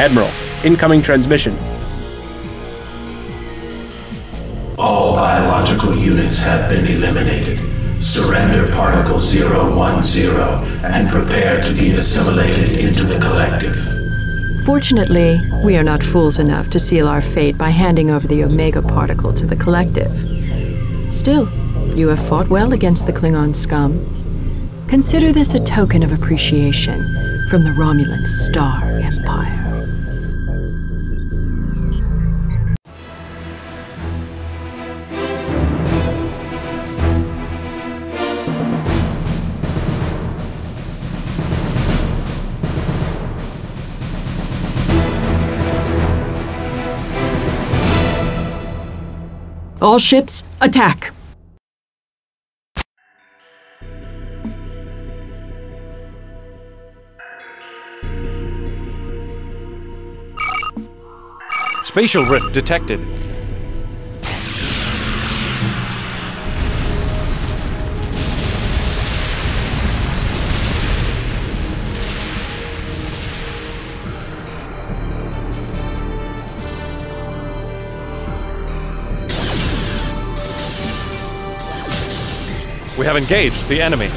Admiral, incoming transmission. All biological units have been eliminated. Surrender Particle 010 and prepare to be assimilated into the Collective. Fortunately, we are not fools enough to seal our fate by handing over the Omega particle to the Collective. Still, you have fought well against the Klingon scum. Consider this a token of appreciation from the Romulan Star Empire. All ships, attack! Spatial rift detected. We have engaged the enemy.